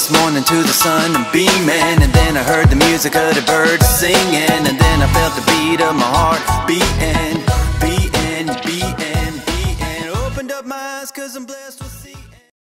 this morning to the sun I'm beaming. And then I heard the music of the birds singing. And then I felt the beat of my heart beating Beating, beating, beating. Opened up my eyes cause I'm blessed